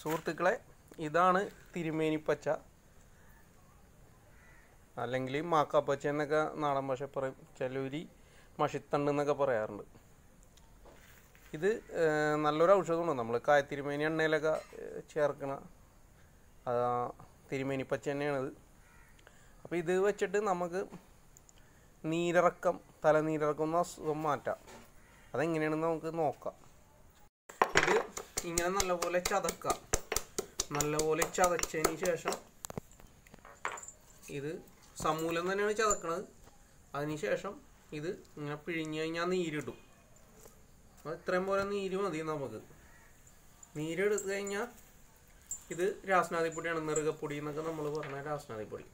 സുഹൃത്തുക്കളെ ഇതാണ് തിരുമേനിപ്പച്ച അല്ലെങ്കിൽ മാക്കാപ്പച്ച എന്നൊക്കെ നാടൻ ഭാഷ പറയും. ചിലൂരി മഷിത്തണ്ട് എന്നൊക്കെ പറയാറുണ്ട്. ഇത് നല്ലൊരു ഔഷധമാണ്. നമ്മൾ കായത്തിരുമേനി എണ്ണയിലൊക്കെ ചേർക്കണ തിരുമേനിപ്പച്ച തന്നെയാണിത്. അപ്പോൾ ഇത് വെച്ചിട്ട് നമുക്ക് നീരിറക്കം തലനീരിറക്കം എന്ന അസുഖം മാറ്റാം. അതെങ്ങനെയാണെന്ന് നമുക്ക് നോക്കാം. ഇങ്ങനെ നല്ലപോലെ ചതക്കുക നല്ലപോലെ ചതച്ചതിന് ശേഷം ഇത് സമൂലം തന്നെയാണ് ചതക്കണത്. അതിന് ശേഷം ഇത് ഇങ്ങനെ പിഴിഞ്ഞു കഴിഞ്ഞാൽ നീരിടും. അപ്പോൾ ഇത്രയും പോലെ നീര് മതി നമുക്ക്. നീരെടുത്ത് കഴിഞ്ഞാൽ ഇത് രാസനാദിപ്പൊടിയാണ് നെറുകപ്പൊടി എന്നൊക്കെ നമ്മൾ പറഞ്ഞ രാസനാദിപ്പൊടി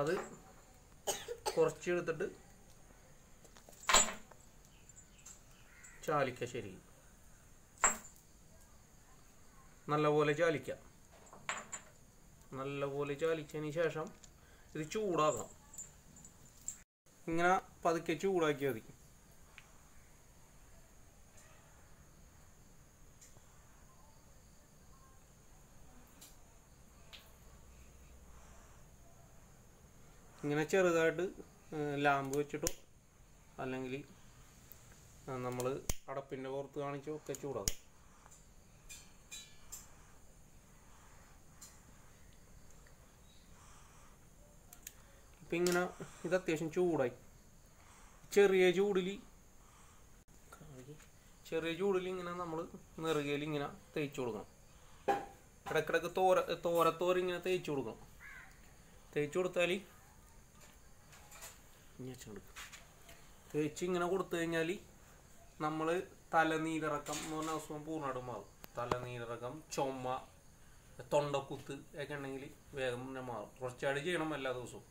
അത് കുറച്ച് എടുത്തിട്ട് ചാലിക്ക നല്ലപോലെ ചാലിക്കാം. നല്ലപോലെ ചാലിച്ചതിന് ശേഷം ഇത് ചൂടാക്കണം. ഇങ്ങനെ പതുക്കെ ചൂടാക്കിയാൽ മതി. ഇങ്ങനെ ചെറുതായിട്ട് ലാമ്പ് വെച്ചിട്ടോ അല്ലെങ്കിൽ നമ്മൾ അടപ്പിന്റെ പുറത്ത് കാണിച്ചോ ഒക്കെ ചൂടാക്കും. ഇപ്പം ഇങ്ങനെ ഇത് അത്യാവശ്യം ചൂടായി. ചെറിയ ചൂടിൽ ചെറിയ ചൂടിൽ ഇങ്ങനെ നമ്മൾ നെറുകയിൽ ഇങ്ങനെ തേച്ച് കൊടുക്കണം. ഇടക്കിടക്ക് തോര തോരത്തോര ഇങ്ങനെ തേച്ച് കൊടുക്കണം. തേച്ച് കൊടുത്താൽ തേച്ച് ഇങ്ങനെ കൊടുത്തു കഴിഞ്ഞാൽ നമ്മൾ തലനീരിറക്കം എന്ന് പറഞ്ഞ അസുഖം പൂർണമായിട്ടും മാറും. തലനീരിറക്കം ചുമ തൊണ്ടക്കുത്ത് ഒക്കെ ഉണ്ടെങ്കിൽ വേഗം മാറും. കുറച്ചാട് ചെയ്യണം എല്ലാ ദിവസവും.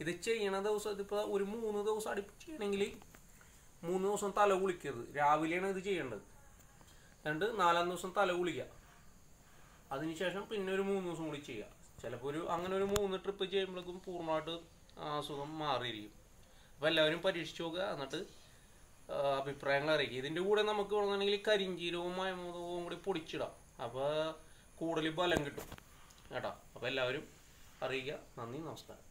ഇത് ചെയ്യണ ദിവസം ഇതിപ്പോൾ ഒരു മൂന്ന് ദിവസം അടുപ്പിച്ച് ചെയ്യണമെങ്കിൽ മൂന്ന് ദിവസം തല കുളിക്കരുത്. രാവിലെയാണ് ഇത് ചെയ്യേണ്ടത്. രണ്ട് നാലാം ദിവസം തല കുളിക്കുക അതിനുശേഷം പിന്നെ ഒരു മൂന്ന് ദിവസം കൂടി ചെയ്യുക ചിലപ്പോൾ ഒരു അങ്ങനെ ഒരു മൂന്ന് ട്രിപ്പ് ചെയ്യുമ്പോഴേക്കും പൂർണമായിട്ട് അസുഖം മാറിയിരിക്കും. അപ്പോൾ എല്ലാവരും പരീക്ഷിച്ച് നോക്കുക എന്നിട്ട് അഭിപ്രായങ്ങൾ അറിയിക്കുക ഇതിന്റെ കൂടെ നമുക്ക് വേണമെന്നുണ്ടെങ്കിൽ കരിഞ്ചീരവും മയമോദവും കൂടി പൊടിച്ചിടാം. അപ്പോൾ കൂടുതൽ ബലം കിട്ടും. കേട്ടോ. അപ്പോൾ എല്ലാവരും അറിയിക്കുക നന്ദി നമസ്കാരം.